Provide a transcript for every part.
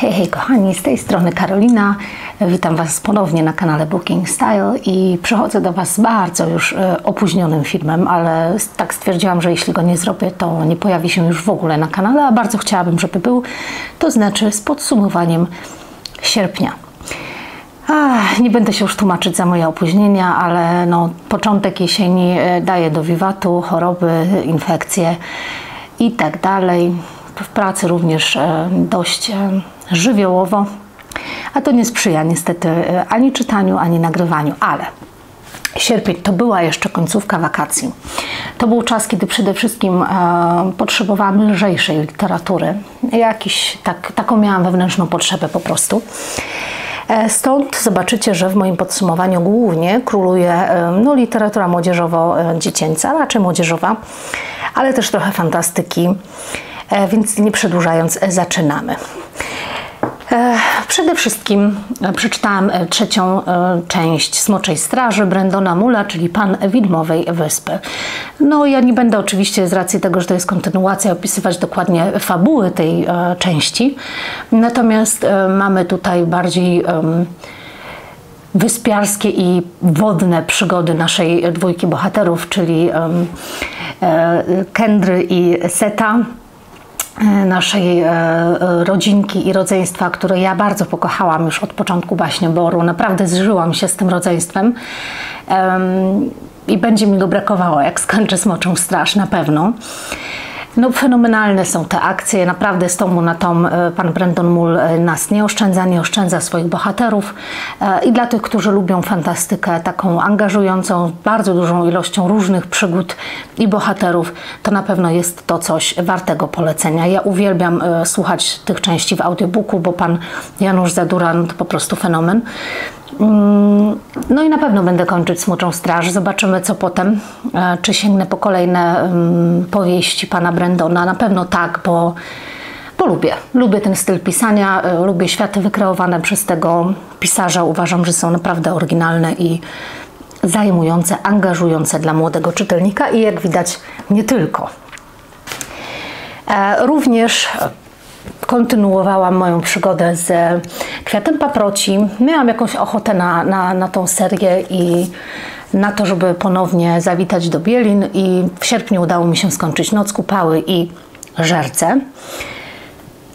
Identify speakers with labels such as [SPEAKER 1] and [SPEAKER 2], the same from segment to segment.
[SPEAKER 1] Hej, hej kochani, z tej strony Karolina. Witam Was ponownie na kanale Booking Style i przychodzę do Was bardzo już e, opóźnionym filmem, ale tak stwierdziłam, że jeśli go nie zrobię, to nie pojawi się już w ogóle na kanale, a bardzo chciałabym, żeby był, to znaczy z podsumowaniem sierpnia. Ach, nie będę się już tłumaczyć za moje opóźnienia, ale no, początek jesieni e, daje do wiwatu, choroby, infekcje i tak dalej. W pracy również e, dość żywiołowo, a to nie sprzyja niestety e, ani czytaniu, ani nagrywaniu, ale sierpień to była jeszcze końcówka wakacji. To był czas, kiedy przede wszystkim e, potrzebowałam lżejszej literatury. Jakiś, tak, taką miałam wewnętrzną potrzebę po prostu. E, stąd zobaczycie, że w moim podsumowaniu głównie króluje e, no, literatura młodzieżowo-dziecięca, raczej młodzieżowa, ale też trochę fantastyki, więc nie przedłużając, zaczynamy. Przede wszystkim przeczytałam trzecią część Smoczej Straży Brendona Mula, czyli Pan Widmowej Wyspy. No ja nie będę oczywiście z racji tego, że to jest kontynuacja, opisywać dokładnie fabuły tej części, natomiast mamy tutaj bardziej wyspiarskie i wodne przygody naszej dwójki bohaterów, czyli Kendry i Seta naszej e, rodzinki i rodzeństwa, które ja bardzo pokochałam już od początku Boru. Naprawdę zżyłam się z tym rodzeństwem i będzie mi go brakowało, jak skończę Smoczą Straż, na pewno. No, fenomenalne są te akcje, naprawdę z tomu na tom e, pan Brandon Mull e, nas nie oszczędza, nie oszczędza swoich bohaterów e, i dla tych, którzy lubią fantastykę taką angażującą, bardzo dużą ilością różnych przygód i bohaterów, to na pewno jest to coś wartego polecenia. Ja uwielbiam słuchać tych części w audiobooku, bo pan Janusz Zaduran to po prostu fenomen. Mm, no i na pewno będę kończyć Smuczą Straż. Zobaczymy, co potem. E, czy sięgnę po kolejne mm, powieści pana Brendona? Na pewno tak, bo, bo lubię. Lubię ten styl pisania, e, lubię światy wykreowane przez tego pisarza. Uważam, że są naprawdę oryginalne i zajmujące, angażujące dla młodego czytelnika i jak widać nie tylko. E, również kontynuowałam moją przygodę z Kwiatem Paproci. Miałam jakąś ochotę na, na, na tą serię i na to, żeby ponownie zawitać do Bielin i w sierpniu udało mi się skończyć Noc Kupały i Żerce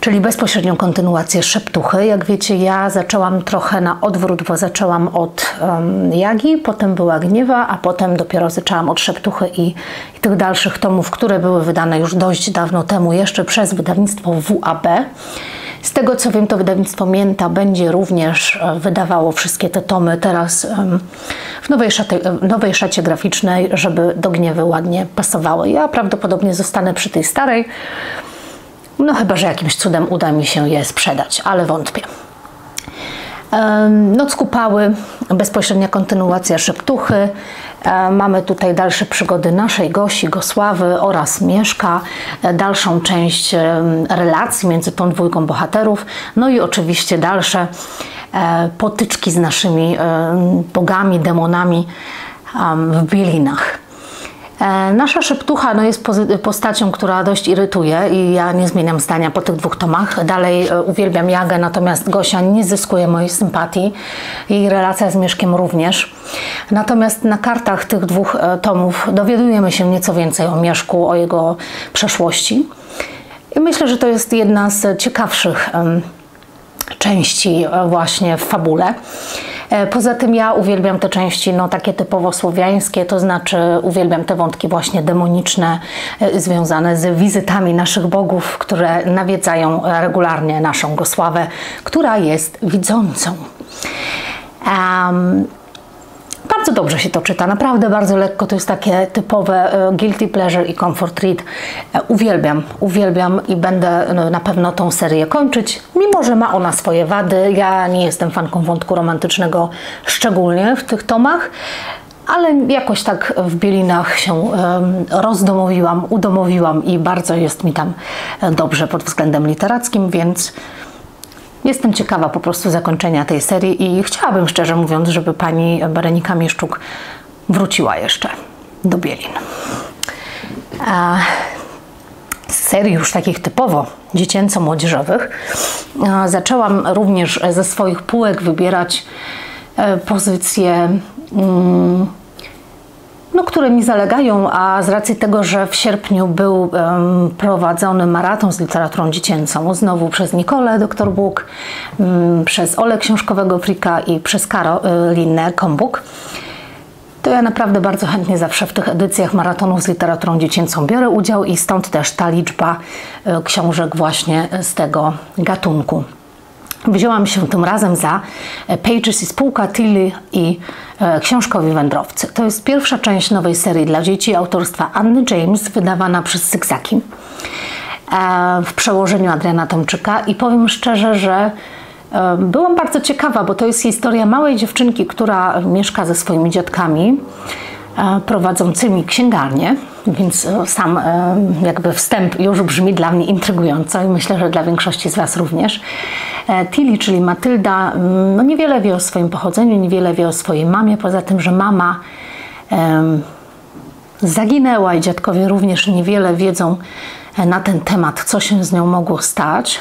[SPEAKER 1] czyli bezpośrednią kontynuację Szeptuchy. Jak wiecie, ja zaczęłam trochę na odwrót, bo zaczęłam od um, Jagi, potem była Gniewa, a potem dopiero zaczęłam od Szeptuchy i, i tych dalszych tomów, które były wydane już dość dawno temu, jeszcze przez wydawnictwo WAB. Z tego co wiem, to wydawnictwo Mięta będzie również e, wydawało wszystkie te tomy teraz w nowej, szacie, nowej szacie graficznej, żeby do gniewy ładnie pasowały. Ja prawdopodobnie zostanę przy tej starej. No chyba, że jakimś cudem uda mi się je sprzedać, ale wątpię. Noc Kupały, bezpośrednia kontynuacja Szeptuchy. Mamy tutaj dalsze przygody naszej Gosi, Gosławy oraz Mieszka, e, dalszą część relacji między tą dwójką bohaterów, no i oczywiście dalsze e, potyczki z naszymi bogami, demonami w Bielinach. E, nasza szeptucha no, jest postacią, która dość irytuje i ja nie zmieniam zdania po tych dwóch tomach. Dalej e, uwielbiam Jagę, natomiast Gosia nie zyskuje mojej sympatii. Jej relacja z Mieszkiem również. Natomiast na kartach tych dwóch e, tomów dowiadujemy się nieco więcej o Mieszku, o jego przeszłości. I myślę, że to jest jedna z ciekawszych części właśnie w fabule. E, poza tym ja uwielbiam te części no, takie typowo słowiańskie, to znaczy uwielbiam te wątki właśnie demoniczne e, związane z wizytami naszych bogów, które nawiedzają regularnie naszą Gosławę, która jest widzącą. Um, bardzo dobrze się to czyta, naprawdę bardzo lekko. To jest takie typowe e, guilty pleasure i comfort read. E, uwielbiam, uwielbiam i będę no, na pewno tą serię kończyć, mimo że ma ona swoje wady. Ja nie jestem fanką wątku romantycznego, szczególnie w tych tomach ale jakoś tak w Bielinach się rozdomowiłam, udomowiłam i bardzo jest mi tam e, dobrze pod względem literackim, więc Jestem ciekawa po prostu zakończenia tej serii i chciałabym szczerze mówiąc, żeby pani Berenika Mieszczuk wróciła jeszcze do Bielin. Z serii już takich typowo dziecięco-młodzieżowych, zaczęłam również ze swoich półek wybierać pozycje mm, no, które mi zalegają, a z racji tego, że w sierpniu był um, prowadzony maraton z literaturą dziecięcą, znowu przez Nikolę Dr. Bóg, um, przez Ole Książkowego Frika i przez Karolinę Kombuk, to ja naprawdę bardzo chętnie zawsze w tych edycjach maratonów z literaturą dziecięcą biorę udział i stąd też ta liczba e, książek właśnie z tego gatunku. Wzięłam się tym razem za e, Pages i spółka Tilly i e, Książkowi Wędrowcy. To jest pierwsza część nowej serii dla dzieci autorstwa Anny James, wydawana przez Zygzaki e, w przełożeniu Adriana Tomczyka i powiem szczerze, że byłam bardzo ciekawa, bo to jest historia małej dziewczynki, która mieszka ze swoimi dziadkami prowadzącymi księgarnię, więc sam jakby wstęp już brzmi dla mnie intrygująco i myślę, że dla większości z Was również. E, Tilly, czyli Matylda, mm, no niewiele wie o swoim pochodzeniu, niewiele wie o swojej mamie, poza tym, że mama zaginęła i dziadkowie również niewiele wiedzą e, na ten temat, co się z nią mogło stać.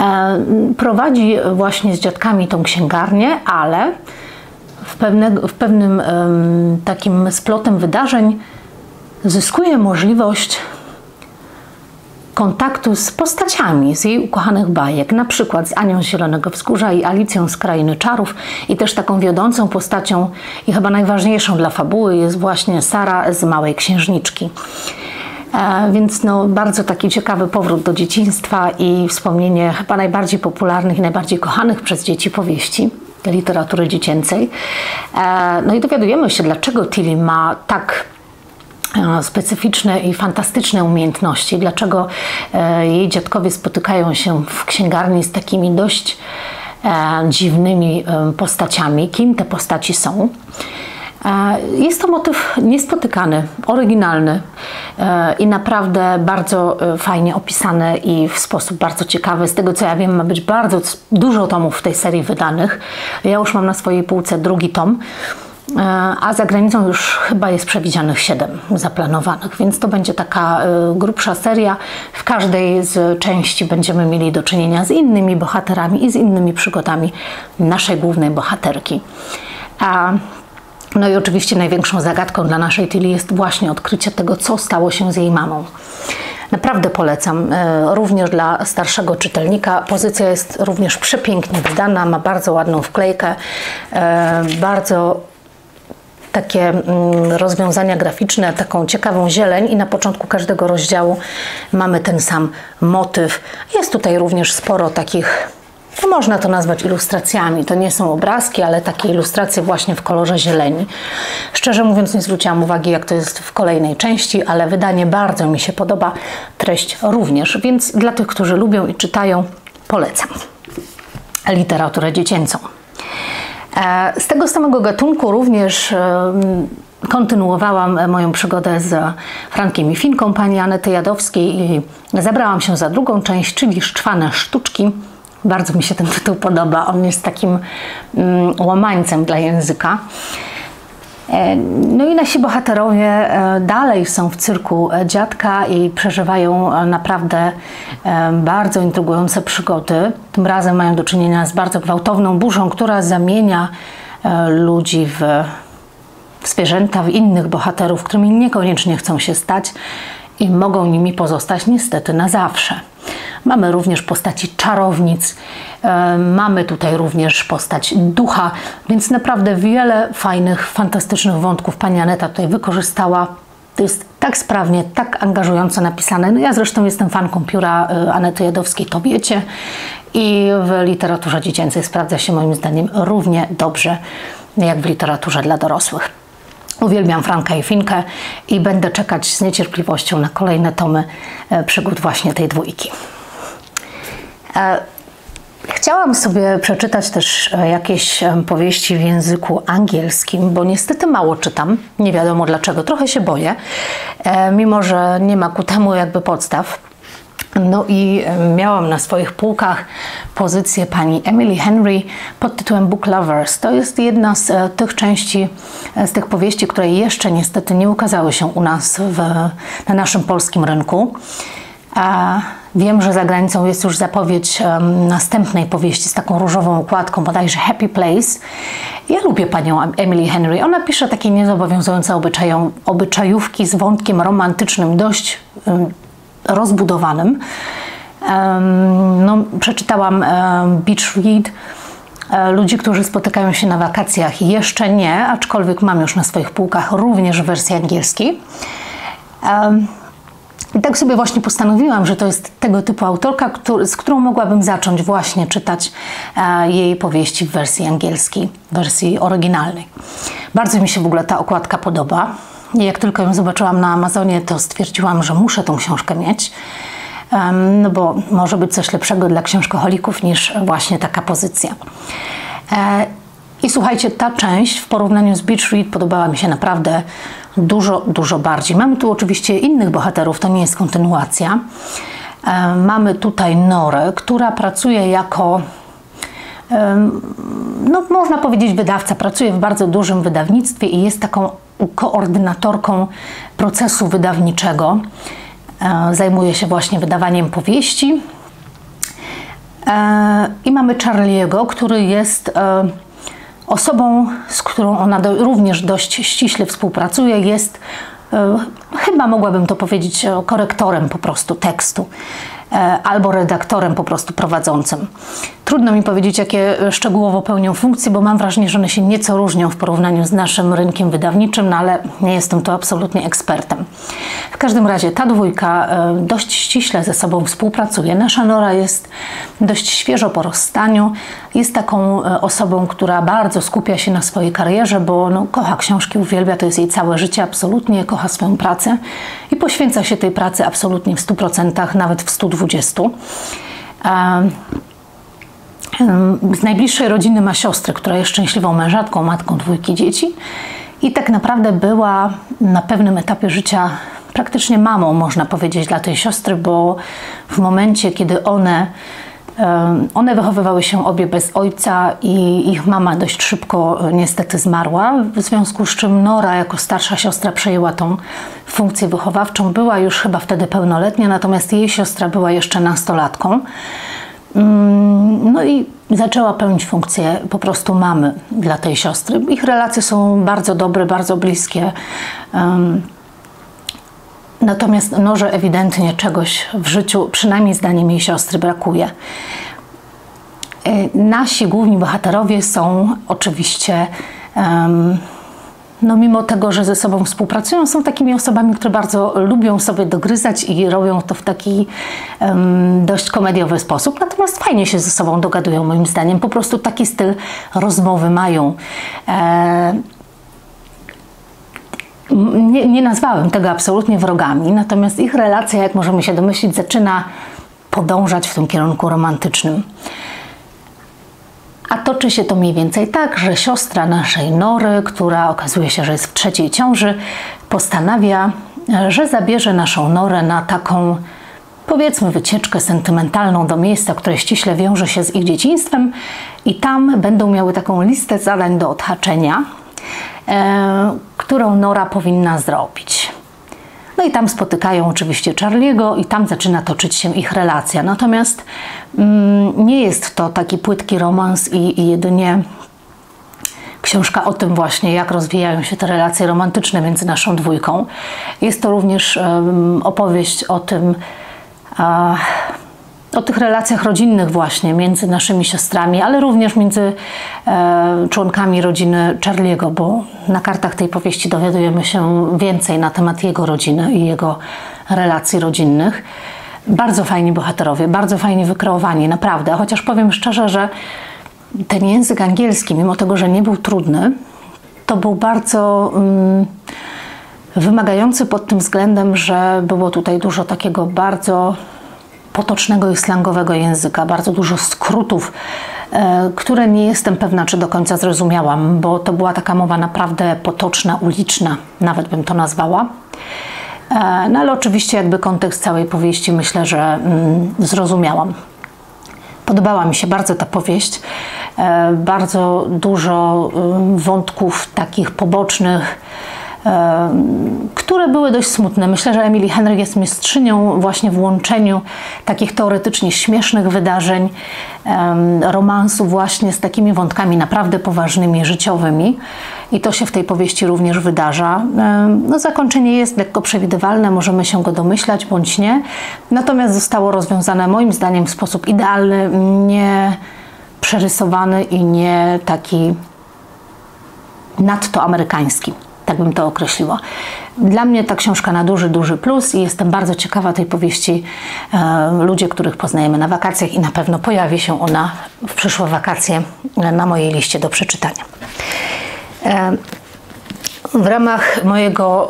[SPEAKER 1] E, prowadzi właśnie z dziadkami tą księgarnię, ale w, pewne, w pewnym takim splotem wydarzeń zyskuje możliwość kontaktu z postaciami z jej ukochanych bajek, na przykład z Anią Zielonego Wzgórza i Alicją z Krainy Czarów i też taką wiodącą postacią i chyba najważniejszą dla fabuły jest właśnie Sara z Małej Księżniczki. E, więc no, bardzo taki ciekawy powrót do dzieciństwa i wspomnienie chyba najbardziej popularnych i najbardziej kochanych przez dzieci powieści literatury dziecięcej. E, no i dowiadujemy się, dlaczego Tilly ma tak E, specyficzne i fantastyczne umiejętności. Dlaczego e, jej dziadkowie spotykają się w księgarni z takimi dość dziwnymi postaciami? Kim te postaci są? Jest to motyw niespotykany, oryginalny i naprawdę bardzo fajnie opisany i w sposób bardzo ciekawy. Z tego co ja wiem, ma być bardzo dużo tomów w tej serii wydanych. Ja już mam na swojej półce drugi tom a za granicą już chyba jest przewidzianych 7 zaplanowanych, więc to będzie taka grubsza seria. W każdej z części będziemy mieli do czynienia z innymi bohaterami i z innymi przygodami naszej głównej bohaterki. No i oczywiście największą zagadką dla naszej Tilly jest właśnie odkrycie tego, co stało się z jej mamą. Naprawdę polecam, y, również dla starszego czytelnika. Pozycja jest również przepięknie wydana, ma bardzo ładną wklejkę, y, bardzo takie mm, rozwiązania graficzne, taką ciekawą zieleń i na początku każdego rozdziału mamy ten sam motyw. Jest tutaj również sporo takich no można to nazwać ilustracjami. To nie są obrazki, ale takie ilustracje właśnie w kolorze zieleni. Szczerze mówiąc, nie zwróciłam uwagi, jak to jest w kolejnej części, ale wydanie bardzo mi się podoba, treść również, więc dla tych, którzy lubią i czytają, polecam literaturę dziecięcą. E, z tego samego gatunku również e, kontynuowałam moją przygodę z Frankiem i Finką pani Anety Jadowskiej i zabrałam się za drugą część, czyli Szczwane Sztuczki. Bardzo mi się ten tytuł podoba. On jest takim mm, łamańcem dla języka. E, no i nasi bohaterowie e, dalej są w cyrku dziadka i przeżywają e, naprawdę bardzo intrygujące przygody. Tym razem mają do czynienia z bardzo gwałtowną burzą, która zamienia ludzi w zwierzęta, w innych bohaterów, którymi niekoniecznie chcą się stać i mogą nimi pozostać niestety na zawsze. Mamy również postaci czarownic, e, mamy tutaj również postać ducha, więc naprawdę wiele fajnych, fantastycznych wątków pani Aneta tutaj wykorzystała. To jest tak sprawnie, tak angażująco napisane. No ja zresztą jestem fanką pióra e, Anety Jadowskiej, to wiecie. I w literaturze dziecięcej sprawdza się moim zdaniem równie dobrze jak w literaturze dla dorosłych. Uwielbiam Franka i Finkę i będę czekać z niecierpliwością na kolejne tomy e, przygód właśnie tej dwójki. E, chciałam sobie przeczytać też e, jakieś powieści w języku angielskim, bo niestety mało czytam. Nie wiadomo dlaczego, trochę się boję, mimo że nie ma ku temu jakby podstaw. No i miałam na swoich półkach pozycję pani Emily Henry pod tytułem Book Lovers. To jest jedna z e, tych części, e, z tych powieści, które jeszcze niestety nie ukazały się u nas w, na naszym polskim rynku. A wiem, że za granicą jest już zapowiedź następnej powieści z taką różową układką, bodajże Happy Place. Ja lubię panią Emily Henry. Ona pisze takie niezobowiązujące obyczajówki z wątkiem romantycznym, dość rozbudowanym. No, przeczytałam Beach Read e, ludzi, którzy spotykają się na wakacjach. Jeszcze nie, aczkolwiek mam już na swoich półkach również wersję angielskiej. I tak sobie właśnie postanowiłam, że to jest tego typu autorka, z którą mogłabym zacząć właśnie czytać e, jej powieści w wersji angielskiej, w wersji oryginalnej. Bardzo mi się w ogóle ta okładka podoba. Jak tylko ją zobaczyłam na Amazonie, to stwierdziłam, że muszę tą książkę mieć. No bo może być coś lepszego dla książkoholików niż właśnie taka pozycja. E, I słuchajcie, ta część w porównaniu z Beach Read podobała mi się naprawdę dużo, dużo bardziej. Mamy tu oczywiście innych bohaterów, to nie jest kontynuacja. E, mamy tutaj Norę, która pracuje jako no, można powiedzieć wydawca, pracuje w bardzo dużym wydawnictwie i jest taką koordynatorką procesu wydawniczego. E, zajmuje się właśnie wydawaniem powieści. E, I mamy Charlie'ego, który jest e, osobą, z którą ona do, również dość ściśle współpracuje. Jest chyba mogłabym to powiedzieć korektorem po prostu tekstu. E, albo redaktorem po prostu prowadzącym. Trudno mi powiedzieć, jakie szczegółowo pełnią funkcje, bo mam wrażenie, że one się nieco różnią w porównaniu z naszym rynkiem wydawniczym, no ale nie jestem tu absolutnie ekspertem. W każdym razie ta dwójka e, dość ściśle ze sobą współpracuje. Nasza Nora jest dość świeżo po rozstaniu. Jest taką e, osobą, która bardzo skupia się na swojej karierze, bo no, kocha książki, uwielbia, to jest jej całe życie, absolutnie kocha swoją pracę i poświęca się tej pracy absolutnie w 100%, nawet w 120%. Z najbliższej rodziny ma siostrę, która jest szczęśliwą mężatką, matką dwójki dzieci. I tak naprawdę była na pewnym etapie życia praktycznie mamą, można powiedzieć, dla tej siostry, bo w momencie, kiedy one one wychowywały się obie bez ojca i ich mama dość szybko e, niestety zmarła, w związku z czym Nora jako starsza siostra przejęła tą funkcję wychowawczą. Była już chyba wtedy pełnoletnia, natomiast jej siostra była jeszcze nastolatką. Mm, no i zaczęła pełnić funkcję po prostu mamy dla tej siostry. Ich relacje są bardzo dobre, bardzo bliskie. Natomiast Norze ewidentnie czegoś w życiu, przynajmniej zdaniem jej siostry, brakuje. E, nasi główni bohaterowie są oczywiście, no mimo tego, że ze sobą współpracują, są takimi osobami, które bardzo lubią sobie dogryzać i robią to w taki dość komediowy sposób. Natomiast fajnie się ze sobą dogadują, moim zdaniem. Po prostu taki styl rozmowy mają. Nie, nie nazwałem tego absolutnie wrogami, natomiast ich relacja, jak możemy się domyślić, zaczyna podążać w tym kierunku romantycznym. A toczy się to mniej więcej tak, że siostra naszej Nory, która okazuje się, że jest w trzeciej ciąży, postanawia, że zabierze naszą Norę na taką, powiedzmy, wycieczkę sentymentalną do miejsca, które ściśle wiąże się z ich dzieciństwem, i tam będą miały taką listę zadań do odhaczenia, którą Nora powinna zrobić. No i tam spotykają oczywiście Charlie'ego i tam zaczyna toczyć się ich relacja. Natomiast mm, nie jest to taki płytki romans i, i jedynie książka o tym właśnie, jak rozwijają się te relacje romantyczne między naszą dwójką. Jest to również um, opowieść o tym, o tych relacjach rodzinnych właśnie między naszymi siostrami, ale również między e, członkami rodziny Charliego, bo na kartach tej powieści dowiadujemy się więcej na temat jego rodziny i jego relacji rodzinnych. Bardzo fajni bohaterowie, bardzo fajnie wykreowani, naprawdę. Chociaż powiem szczerze, że ten język angielski, mimo tego, że nie był trudny, to był bardzo um, wymagający pod tym względem, że było tutaj dużo takiego bardzo potocznego i slangowego języka, bardzo dużo skrótów, e, które nie jestem pewna, czy do końca zrozumiałam, bo to była taka mowa naprawdę potoczna, uliczna, nawet bym to nazwała. No ale oczywiście jakby kontekst całej powieści myślę, że mm, zrozumiałam. Podobała mi się bardzo ta powieść. Bardzo dużo wątków takich pobocznych, które były dość smutne. Myślę, że Emily Henry jest mistrzynią właśnie w łączeniu takich teoretycznie śmiesznych wydarzeń, romansu właśnie z takimi wątkami naprawdę poważnymi, życiowymi. I to się w tej powieści również wydarza. No, zakończenie jest lekko przewidywalne, możemy się go domyślać bądź nie. Natomiast zostało rozwiązane moim zdaniem w sposób idealny, nie przerysowany i nie taki nadto amerykański. Tak bym to określiła. Dla mnie ta książka na duży, duży plus i jestem bardzo ciekawa tej powieści e, Ludzie, których poznajemy na wakacjach i na pewno pojawi się ona w przyszłe wakacje na mojej liście do przeczytania. E, w ramach mojego,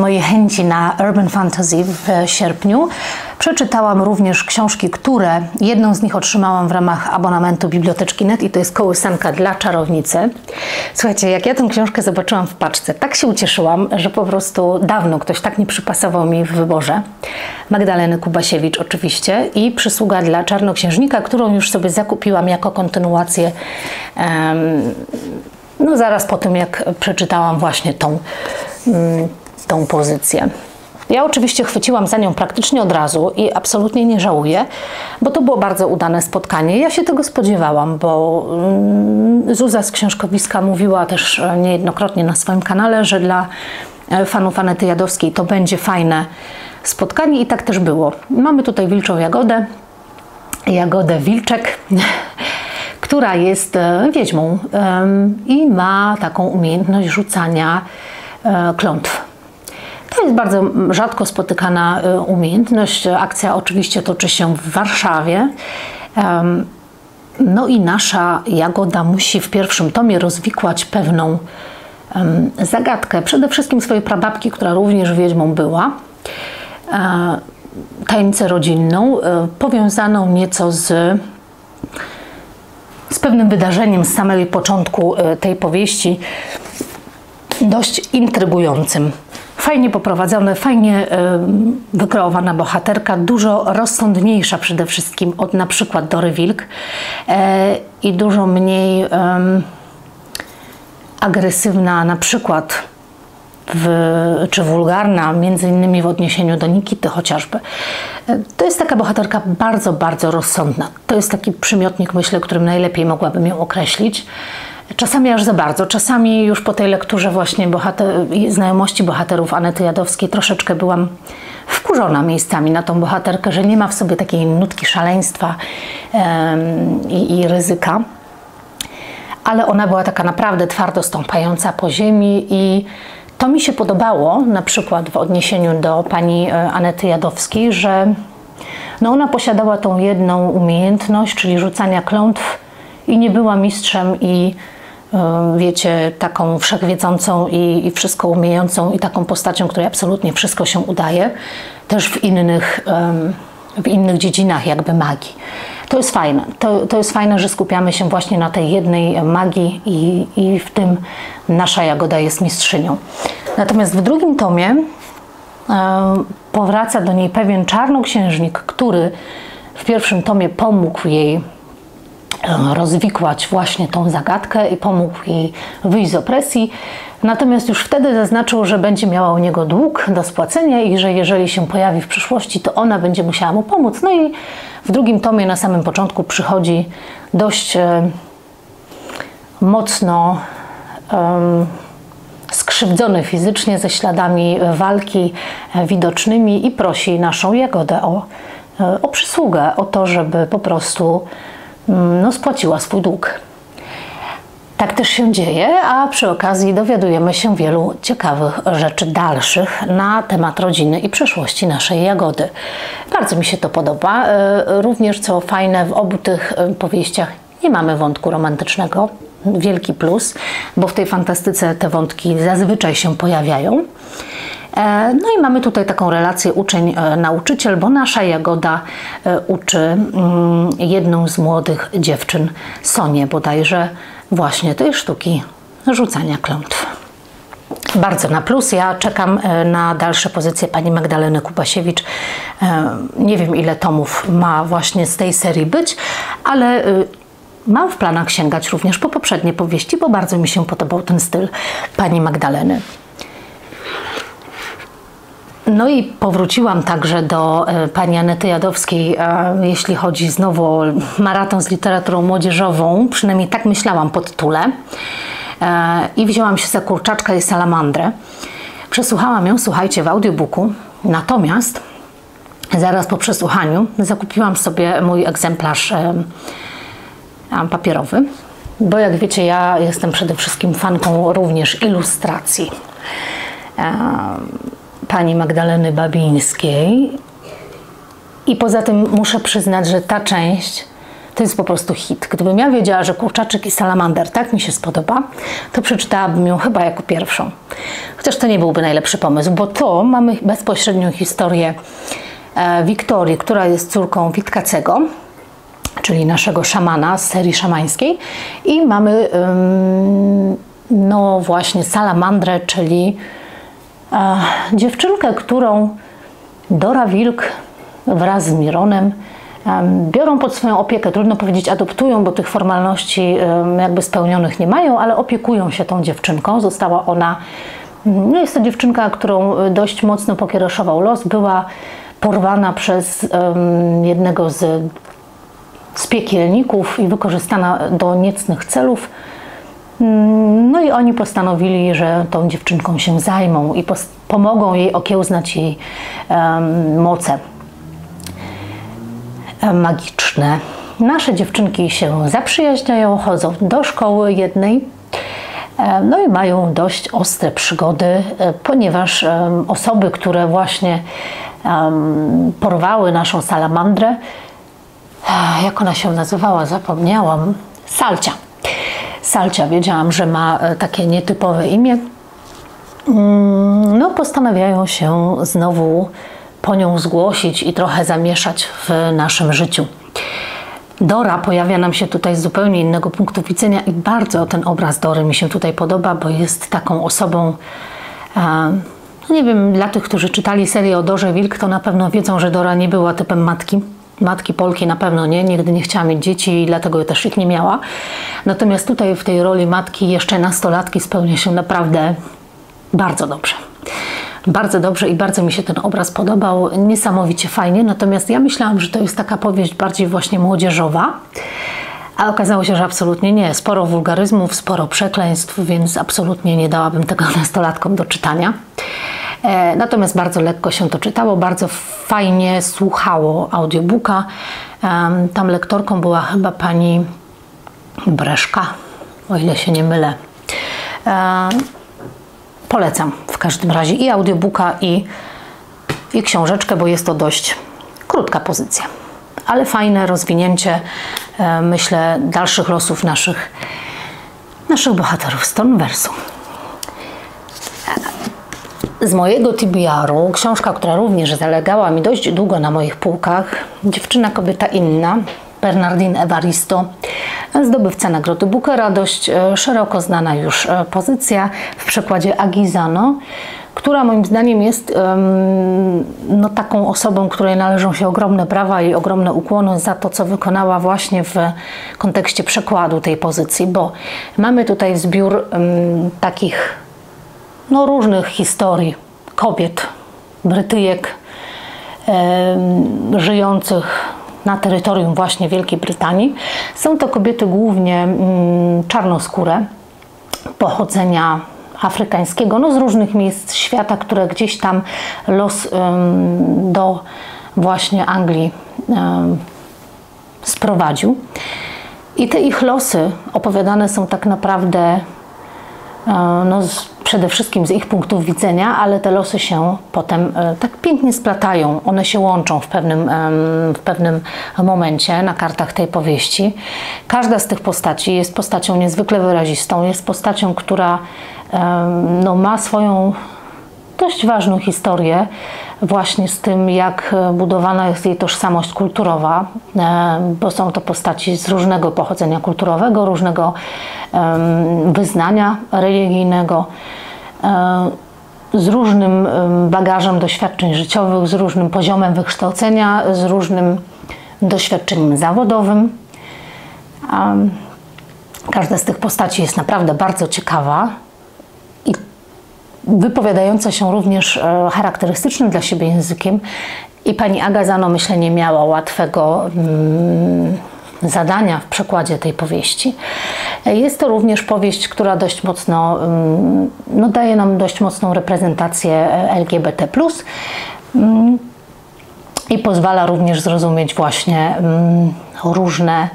[SPEAKER 1] mojej chęci na Urban Fantasy w sierpniu przeczytałam również książki, które jedną z nich otrzymałam w ramach abonamentu Biblioteczki Net i to jest Kołysanka dla czarownicy. Słuchajcie, jak ja tę książkę zobaczyłam w paczce, tak się ucieszyłam, że po prostu dawno ktoś tak nie przypasował mi w wyborze. Magdaleny Kubasiewicz oczywiście i przysługa dla Czarnoksiężnika, którą już sobie zakupiłam jako kontynuację um, no zaraz po tym, jak przeczytałam właśnie tą, mm, tą pozycję. Ja oczywiście chwyciłam za nią praktycznie od razu i absolutnie nie żałuję, bo to było bardzo udane spotkanie. Ja się tego spodziewałam, bo mm, Zuza z Książkowiska mówiła też niejednokrotnie na swoim kanale, że dla e, fanów Anety Jadowskiej to będzie fajne spotkanie i tak też było. Mamy tutaj wilczą jagodę, jagodę wilczek. która jest e, wiedźmą i ma taką umiejętność rzucania e, klątw. To jest bardzo rzadko spotykana e, umiejętność. Akcja oczywiście toczy się w Warszawie. No i nasza Jagoda musi w pierwszym tomie rozwikłać pewną zagadkę. Przede wszystkim swojej prababki, która również wiedźmą była. Tajemnicę rodzinną, powiązaną nieco z z pewnym wydarzeniem z samego początku e, tej powieści, dość intrygującym. Fajnie poprowadzone, fajnie e, wykreowana bohaterka, dużo rozsądniejsza przede wszystkim od na przykład Dory Wilk e, i dużo mniej agresywna na przykład w, czy wulgarna, między innymi w odniesieniu do Nikity chociażby. To jest taka bohaterka bardzo, bardzo rozsądna. To jest taki przymiotnik, myślę, którym najlepiej mogłabym ją określić. Czasami aż za bardzo. Czasami już po tej lekturze właśnie bohater, znajomości bohaterów Anety Jadowskiej troszeczkę byłam wkurzona miejscami na tą bohaterkę, że nie ma w sobie takiej nutki szaleństwa i, i ryzyka. Ale ona była taka naprawdę twardo stąpająca po ziemi i to mi się podobało, na przykład w odniesieniu do pani e, Anety Jadowskiej, że no ona posiadała tą jedną umiejętność, czyli rzucania klątw i nie była mistrzem i wiecie, taką wszechwiedzącą i, i wszystko umiejącą i taką postacią, której absolutnie wszystko się udaje, też w innych, w innych dziedzinach jakby magii. To jest fajne. To, to jest fajne, że skupiamy się właśnie na tej jednej magii i, i w tym nasza Jagoda jest mistrzynią. Natomiast w drugim tomie e, powraca do niej pewien czarnoksiężnik, który w pierwszym tomie pomógł jej e, rozwikłać właśnie tą zagadkę i pomógł jej wyjść z opresji. Natomiast już wtedy zaznaczył, że będzie miała u niego dług do spłacenia i że jeżeli się pojawi w przyszłości, to ona będzie musiała mu pomóc. No i w drugim tomie na samym początku przychodzi dość e, mocno um, skrzywdzony fizycznie ze śladami walki e, widocznymi i prosi naszą Jagodę o, e, o przysługę, o to, żeby po prostu no, spłaciła swój dług. Tak też się dzieje, a przy okazji dowiadujemy się wielu ciekawych rzeczy dalszych na temat rodziny i przyszłości naszej Jagody. Bardzo mi się to podoba. E, również co fajne, w obu tych powieściach nie mamy wątku romantycznego, wielki plus, bo w tej fantastyce te wątki zazwyczaj się pojawiają. E, no i mamy tutaj taką relację uczeń-nauczyciel, bo nasza Jagoda e, uczy mm, jedną z młodych dziewczyn, Sonię bodajże, właśnie tej sztuki rzucania klątw. bardzo na plus. Ja czekam e, na dalsze pozycje pani Magdaleny Kubasiewicz. E, nie wiem, ile tomów ma właśnie z tej serii być, ale e, mam w planach sięgać również po poprzednie powieści, bo bardzo mi się podobał ten styl pani Magdaleny. No i powróciłam także do pani Anety Jadowskiej, jeśli chodzi znowu o maraton z literaturą młodzieżową, przynajmniej tak myślałam pod tytule i wzięłam się za kurczaczka i salamandrę. Przesłuchałam ją, słuchajcie, w audiobooku, natomiast zaraz po przesłuchaniu zakupiłam sobie mój egzemplarz papierowy, bo jak wiecie, ja jestem przede wszystkim fanką również ilustracji pani Magdaleny Babińskiej. I poza tym muszę przyznać, że ta część to jest po prostu hit. Gdybym ja wiedziała, że Kurczaczek i Salamander tak mi się spodoba, to przeczytałabym ją chyba jako pierwszą. Chociaż to nie byłby najlepszy pomysł, bo to mamy bezpośrednią historię e, Wiktorii, która jest córką Witkacego, czyli naszego szamana z serii szamańskiej i mamy no właśnie Salamandrę, czyli e, dziewczynkę, którą Dora Wilk wraz z Mironem biorą pod swoją opiekę, trudno powiedzieć adoptują, bo tych formalności jakby spełnionych nie mają, ale opiekują się tą dziewczynką. Została ona, mm, no jest to dziewczynka, którą e, dość mocno pokiereszował los, była porwana przez jednego z, z piekielników i wykorzystana do niecnych celów. Mm, no i oni postanowili, że tą dziewczynką się zajmą i pomogą jej okiełznać jej um, moce magiczne. Nasze dziewczynki się zaprzyjaźniają, chodzą do szkoły jednej. No i mają dość ostre przygody, e, ponieważ osoby, które właśnie porwały naszą salamandrę, e, jak ona się nazywała, zapomniałam, Salcia. Salcia, wiedziałam, że ma takie nietypowe imię. Mm, no, postanawiają się znowu po nią zgłosić i trochę zamieszać w naszym życiu. Dora pojawia nam się tutaj z zupełnie innego punktu widzenia i bardzo ten obraz Dory mi się tutaj podoba, bo jest taką osobą, no nie wiem, dla tych, którzy czytali serię o Dorze Wilk, to na pewno wiedzą, że Dora nie była typem matki. Matki Polki na pewno nie, nigdy nie chciała mieć dzieci i dlatego też ich nie miała. Natomiast tutaj w tej roli matki jeszcze nastolatki spełnia się naprawdę bardzo dobrze bardzo dobrze i bardzo mi się ten obraz podobał, niesamowicie fajnie. Natomiast ja myślałam, że to jest taka powieść bardziej właśnie młodzieżowa. A okazało się, że absolutnie nie. Sporo wulgaryzmów, sporo przekleństw, więc absolutnie nie dałabym tego nastolatkom do czytania. E, natomiast bardzo lekko się to czytało, bardzo fajnie słuchało audiobooka. Tam lektorką była chyba pani Breszka, o ile się nie mylę. E, Polecam w każdym razie i audiobooka, i, i książeczkę, bo jest to dość krótka pozycja. Ale fajne rozwinięcie, e, myślę, dalszych losów naszych, naszych bohaterów z Stormversu. Z mojego TBR-u, książka, która również zalegała mi dość długo na moich półkach, Dziewczyna, kobieta inna, Bernardine Evaristo, zdobywca Nagrody Bookera, dość e, szeroko znana już e, pozycja w przekładzie Agizano, która moim zdaniem jest no, taką osobą, której należą się ogromne prawa i ogromne ukłony za to, co wykonała właśnie w kontekście przekładu tej pozycji, bo mamy tutaj zbiór takich no, różnych historii kobiet, Brytyjek, żyjących na terytorium właśnie Wielkiej Brytanii. Są to kobiety głównie mm, czarnoskóre, pochodzenia afrykańskiego, no z różnych miejsc świata, które gdzieś tam los do właśnie Anglii sprowadził. I te ich losy opowiadane są tak naprawdę e, no, przede wszystkim z ich punktów widzenia, ale te losy się potem e, tak pięknie splatają. One się łączą w pewnym, w pewnym momencie na kartach tej powieści. Każda z tych postaci jest postacią niezwykle wyrazistą, jest postacią, która no, ma swoją dość ważną historię właśnie z tym, jak budowana jest jej tożsamość kulturowa, e, bo są to postaci z różnego pochodzenia kulturowego, różnego wyznania religijnego. z różnym bagażem doświadczeń życiowych, z różnym poziomem wykształcenia, z różnym doświadczeniem zawodowym. Każda z tych postaci jest naprawdę bardzo ciekawa wypowiadająca się również e, charakterystycznym dla siebie językiem. I pani Agazano, myślę, nie miała łatwego mm, zadania w przekładzie tej powieści. Jest to również powieść, która dość mocno, mm, no, daje nam dość mocną reprezentację LGBT mm, i pozwala również zrozumieć właśnie różne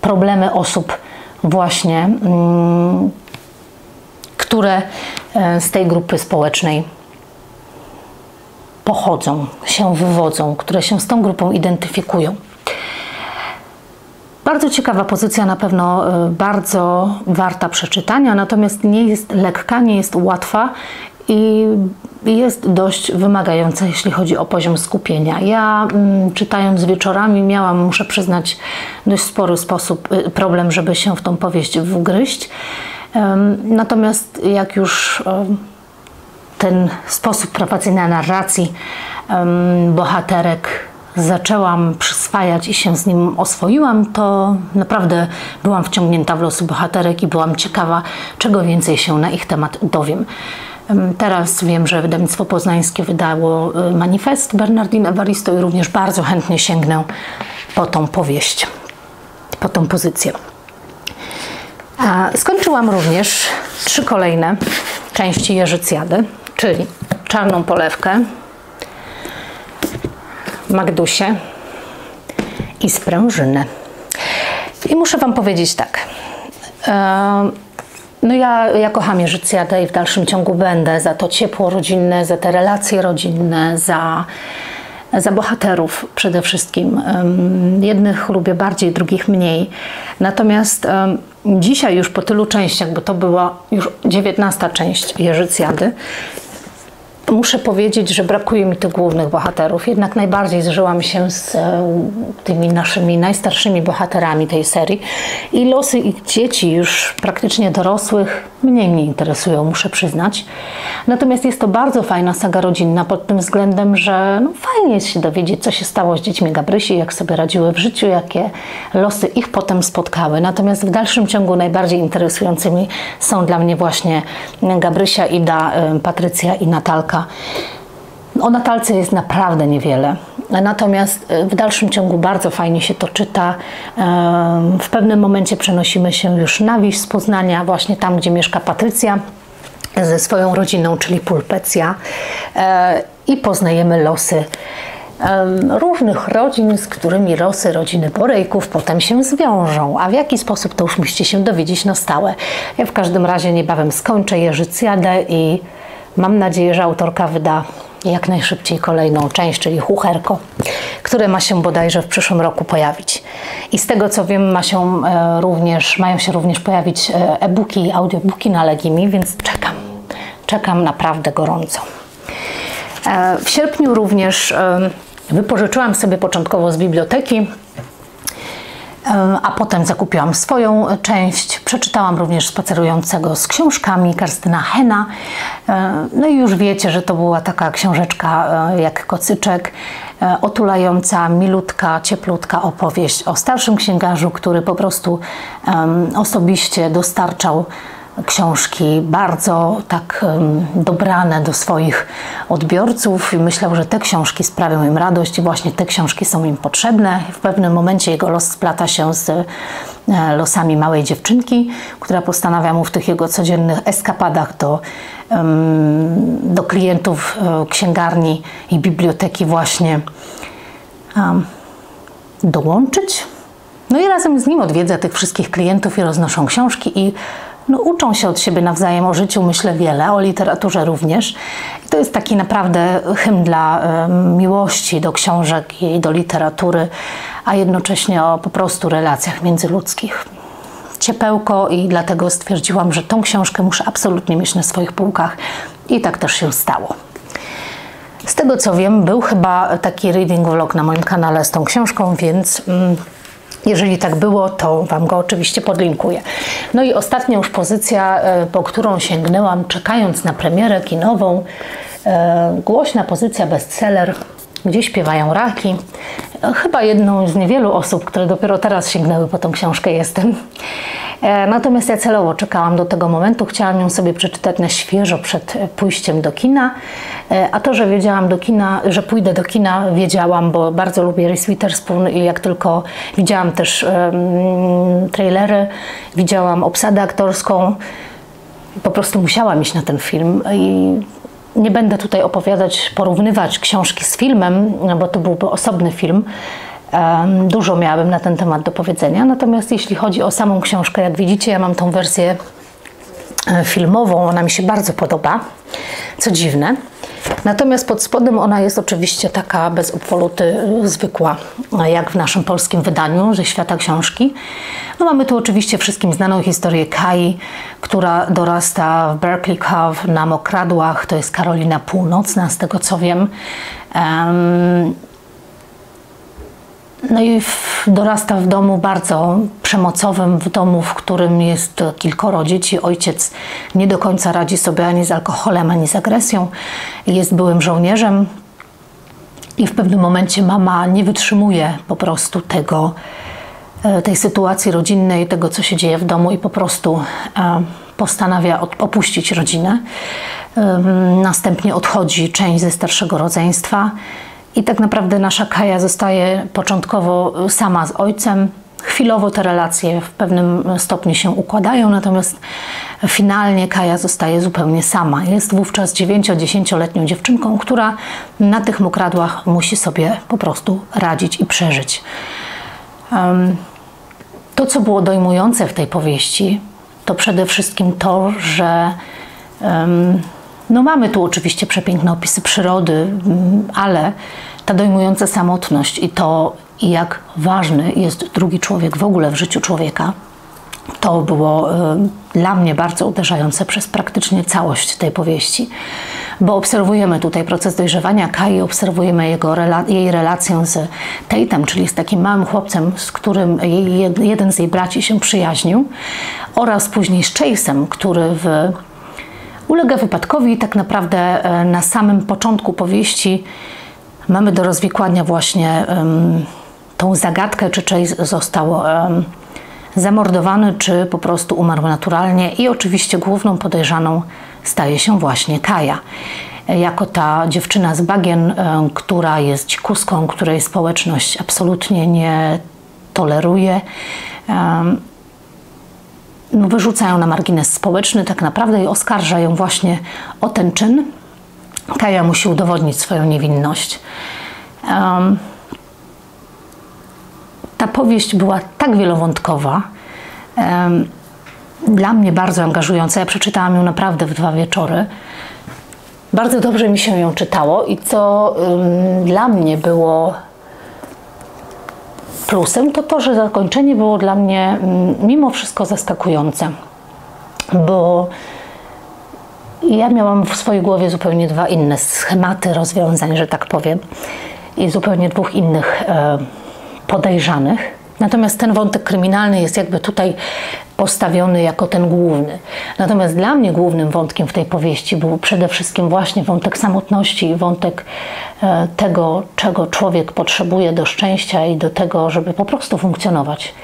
[SPEAKER 1] problemy osób właśnie, które e, z tej grupy społecznej pochodzą, się wywodzą, które się z tą grupą identyfikują. Bardzo ciekawa pozycja, na pewno e, bardzo warta przeczytania, natomiast nie jest lekka, nie jest łatwa i jest dość wymagająca, jeśli chodzi o poziom skupienia. Ja mm, czytając wieczorami miałam, muszę przyznać, dość spory sposób, y, problem, żeby się w tą powieść wgryźć. Natomiast jak już ten sposób prowadzenia narracji bohaterek zaczęłam przyswajać i się z nim oswoiłam, to naprawdę byłam wciągnięta w losy bohaterek i byłam ciekawa, czego więcej się na ich temat dowiem. Teraz wiem, że wydawnictwo poznańskie wydało y, manifest Bernardine Evaristo i również bardzo chętnie sięgnę po tą powieść, po tą pozycję. A skończyłam również trzy kolejne części Jerzycjady, czyli Czarną Polewkę, Magdusię i Sprężynę. I muszę Wam powiedzieć tak. No ja, ja kocham Jerzycjadę i w dalszym ciągu będę za to ciepło rodzinne, za te relacje rodzinne, za, za bohaterów przede wszystkim. Jednych lubię bardziej, drugich mniej. Natomiast dzisiaj już po tylu częściach, bo to była już dziewiętnasta część Jerzycjady, muszę powiedzieć, że brakuje mi tych głównych bohaterów. Jednak najbardziej zżyłam się z e, tymi naszymi najstarszymi bohaterami tej serii i losy ich dzieci, już praktycznie dorosłych, mnie nie interesują, muszę przyznać. Natomiast jest to bardzo fajna saga rodzinna pod tym względem, że no, fajnie jest się dowiedzieć, co się stało z dziećmi Gabrysi, jak sobie radziły w życiu, jakie losy ich potem spotkały. Natomiast w dalszym ciągu najbardziej interesującymi są dla mnie właśnie Gabrysia, Ida, e, Patrycja i Natalka. O Natalce jest naprawdę niewiele. Natomiast e, w dalszym ciągu bardzo fajnie się to czyta. W pewnym momencie przenosimy się już na wieś z Poznania, właśnie tam, gdzie mieszka Patrycja ze swoją rodziną, czyli Pulpecja e, i poznajemy losy różnych rodzin, z którymi losy rodziny Borejków potem się zwiążą. A w jaki sposób to już musicie się dowiedzieć na stałe. Ja w każdym razie niebawem skończę Jerzycjadę i mam nadzieję, że autorka wyda jak najszybciej kolejną część, czyli Hucherko, które ma się bodajże w przyszłym roku pojawić. I z tego co wiem, ma się e, również, mają się również pojawić e, e-booki audiobooki na Legimi, więc czekam. Czekam naprawdę gorąco. E, w sierpniu również wypożyczyłam sobie początkowo z biblioteki a potem zakupiłam swoją część. Przeczytałam również Spacerującego z książkami Karstyna Hena. E, no i już wiecie, że to była taka książeczka e, jak kocyczek, e, otulająca, milutka, cieplutka opowieść o starszym księgarzu, który po prostu osobiście dostarczał książki bardzo tak dobrane do swoich odbiorców i myślał, że te książki sprawią im radość i właśnie te książki są im potrzebne. W pewnym momencie jego los splata się z e, losami małej dziewczynki, która postanawia mu w tych jego codziennych eskapadach do, do klientów e, księgarni i biblioteki właśnie dołączyć. No i razem z nim odwiedza tych wszystkich klientów i roznoszą książki i no, uczą się od siebie nawzajem o życiu, myślę wiele, o literaturze również. I to jest taki naprawdę hymn dla y, miłości do książek i do literatury, a jednocześnie o po prostu relacjach międzyludzkich. Ciepełko i dlatego stwierdziłam, że tą książkę muszę absolutnie mieć na swoich półkach i tak też się stało. Z tego co wiem, był chyba taki reading vlog na moim kanale z tą książką, więc mm, Jeżeli tak było, to Wam go oczywiście podlinkuję. No i ostatnia już pozycja, e, po którą sięgnęłam, czekając na premierę kinową. E, głośna pozycja bestseller, gdzie śpiewają raki. E, chyba jedną z niewielu osób, które dopiero teraz sięgnęły po tą książkę jestem. E, natomiast ja celowo czekałam do tego momentu, chciałam ją sobie przeczytać na świeżo przed pójściem do kina. E, a to, że wiedziałam do kina, że pójdę do kina, wiedziałam, bo bardzo lubię Reese Witherspoon i jak tylko widziałam też um, trailery, widziałam obsadę aktorską, po prostu musiałam iść na ten film i nie będę tutaj opowiadać, porównywać książki z filmem, bo to byłby osobny film, Dużo miałabym na ten temat do powiedzenia. Natomiast jeśli chodzi o samą książkę, jak widzicie, ja mam tą wersję e, filmową, ona mi się bardzo podoba, co dziwne. Natomiast pod spodem ona jest oczywiście taka bez obwoluty, e, zwykła, jak w naszym polskim wydaniu ze świata książki. No mamy tu oczywiście wszystkim znaną historię Kai, która dorasta w Berkeley Cove na Mokradłach, to jest Karolina Północna, z tego co wiem. Um, no i dorasta w domu bardzo przemocowym, w domu, w którym jest kilkoro dzieci. Ojciec nie do końca radzi sobie ani z alkoholem, ani z agresją. Jest byłym żołnierzem i w pewnym momencie mama nie wytrzymuje po prostu tego, e, tej sytuacji rodzinnej, tego, co się dzieje w domu i po prostu e, postanawia opuścić rodzinę. Następnie odchodzi część ze starszego rodzeństwa i tak naprawdę nasza Kaja zostaje początkowo sama z ojcem. Chwilowo te relacje w pewnym stopniu się układają, natomiast finalnie Kaja zostaje zupełnie sama. Jest wówczas 9-10-letnią dziewczynką, która na tych mokradłach musi sobie po prostu radzić i przeżyć. To, co było dojmujące w tej powieści, to przede wszystkim to, że no mamy tu oczywiście przepiękne opisy przyrody, mm, ale ta dojmująca samotność i to, jak ważny jest drugi człowiek w ogóle w życiu człowieka, to było y, dla mnie bardzo uderzające przez praktycznie całość tej powieści, bo obserwujemy tutaj proces dojrzewania Kai, obserwujemy jego, jej relację z Tatem, czyli z takim małym chłopcem, z którym jeden z jej braci się przyjaźnił, oraz później z Chase'em, który w ulega wypadkowi i tak naprawdę e, na samym początku powieści. Mamy do rozwikłania właśnie um, tą zagadkę, czy Chase został um, zamordowany, czy po prostu umarł naturalnie. I oczywiście główną podejrzaną staje się właśnie Kaja. Jako ta dziewczyna z bagien, um, która jest dzikuską, której społeczność absolutnie nie toleruje, no, wyrzucają na margines społeczny tak naprawdę i oskarżają właśnie o ten czyn. Kaja musi udowodnić swoją niewinność. Um, ta powieść była tak wielowątkowa, um, dla mnie bardzo angażująca. Ja przeczytałam ją naprawdę w dwa wieczory. Bardzo dobrze mi się ją czytało i co um, dla mnie było plusem, to to, że zakończenie było dla mnie mm, mimo wszystko zaskakujące, bo ja miałam w swojej głowie zupełnie dwa inne schematy rozwiązań, że tak powiem, i zupełnie dwóch innych e, podejrzanych. Natomiast ten wątek kryminalny jest jakby tutaj postawiony jako ten główny. Natomiast dla mnie głównym wątkiem w tej powieści był przede wszystkim właśnie wątek samotności i wątek e, tego, czego człowiek potrzebuje do szczęścia i do tego, żeby po prostu funkcjonować.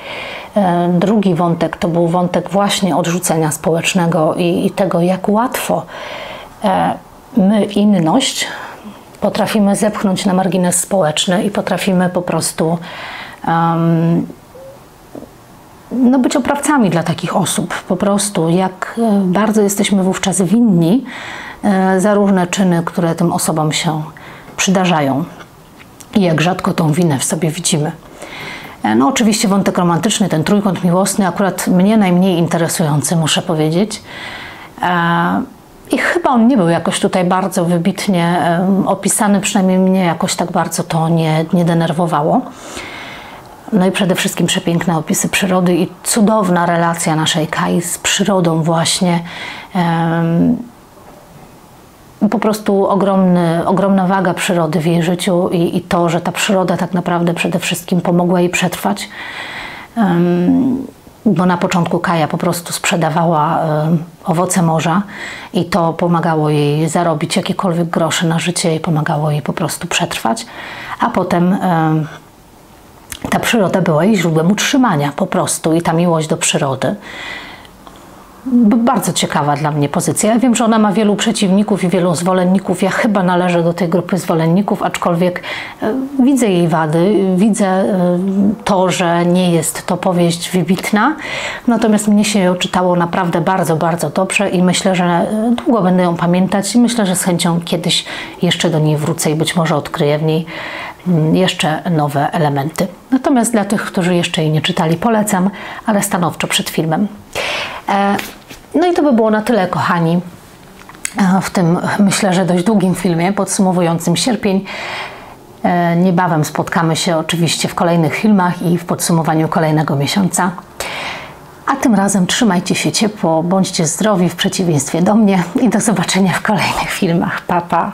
[SPEAKER 1] E, drugi wątek to był wątek właśnie odrzucenia społecznego i, i tego, jak łatwo e, my inność potrafimy zepchnąć na margines społeczny i potrafimy po prostu um, no być oprawcami dla takich osób. Po prostu, jak e, bardzo jesteśmy wówczas winni e, za różne czyny, które tym osobom się przydarzają i jak rzadko tą winę w sobie widzimy. E, no oczywiście wątek romantyczny, ten trójkąt miłosny, akurat mnie najmniej interesujący, muszę powiedzieć. I chyba on nie był jakoś tutaj bardzo wybitnie opisany, przynajmniej mnie jakoś tak bardzo to nie, nie denerwowało. No i przede wszystkim przepiękne opisy przyrody i cudowna relacja naszej Kai z przyrodą właśnie. po prostu ogromny, ogromna waga przyrody w jej życiu i, i, to, że ta przyroda tak naprawdę przede wszystkim pomogła jej przetrwać. bo na początku Kaja po prostu sprzedawała owoce morza i to pomagało jej zarobić jakiekolwiek grosze na życie i pomagało jej po prostu przetrwać. A potem ta przyroda była jej źródłem utrzymania po prostu i ta miłość do przyrody bardzo ciekawa dla mnie pozycja. Ja wiem, że ona ma wielu przeciwników i wielu zwolenników. Ja chyba należę do tej grupy zwolenników, aczkolwiek e, widzę jej wady, widzę e, to, że nie jest to powieść wybitna. Natomiast mnie się ją czytało naprawdę bardzo, bardzo dobrze i myślę, że e, długo będę ją pamiętać i myślę, że z chęcią kiedyś jeszcze do niej wrócę i być może odkryję w niej jeszcze nowe elementy. Natomiast dla tych, którzy jeszcze jej nie czytali, polecam, ale stanowczo przed filmem. E, no i to by było na tyle, kochani, e, w tym myślę, że dość długim filmie podsumowującym sierpień. E, niebawem spotkamy się oczywiście w kolejnych filmach i w podsumowaniu kolejnego miesiąca. A tym razem trzymajcie się ciepło, bądźcie zdrowi w przeciwieństwie do mnie i do zobaczenia w kolejnych filmach. Pa, pa.